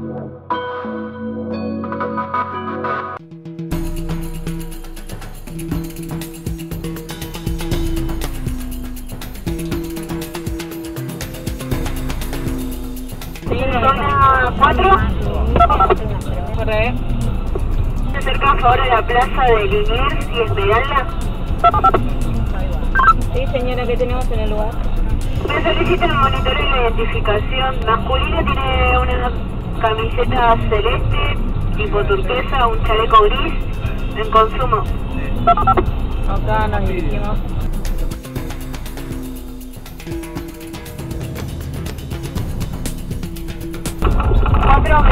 Zona acercamos ahora a la plaza de Liniers y Esmeralda. Sí, señora, ¿qué tenemos en el lugar? Me solicita el monitoreo y la identificación. Masculino tiene una camiseta celeste, tipo turquesa, un chaleco gris, en consumo. Acá nos dirigimos. Cuatro,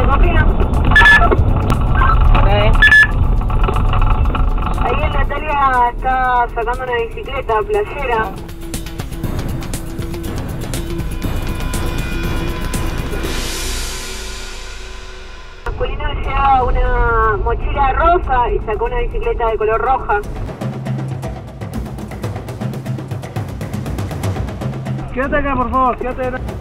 ¿me. Ahí en Natalia está sacando una bicicleta playera. Masculino lleva una mochila rosa y sacó una bicicleta de color roja. Quédate acá, por favor, quédate acá.